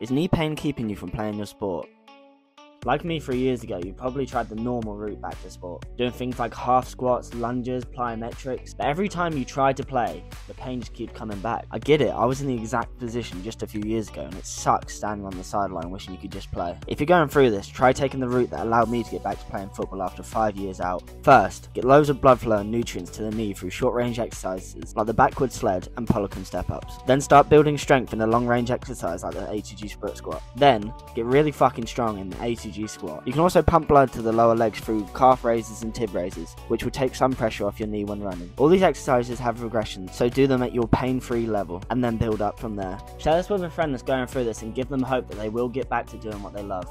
Is knee pain keeping you from playing your sport? Like me three years ago, you probably tried the normal route back to sport, doing things like half squats, lunges, plyometrics, but every time you tried to play, the pain just kept coming back. I get it, I was in the exact position just a few years ago, and it sucks standing on the sideline wishing you could just play. If you're going through this, try taking the route that allowed me to get back to playing football after five years out. First, get loads of blood flow and nutrients to the knee through short range exercises like the backward sled and Poliquin step ups. Then start building strength in a long range exercise like the ATG split squat. Then, get really fucking strong in the ATG squat. You can also pump blood to the lower legs through calf raises and tib raises, which will take some pressure off your knee when running. All these exercises have regressions, so do them at your pain free level and then build up from there. Share this with a friend that's going through this and give them hope that they will get back to doing what they love.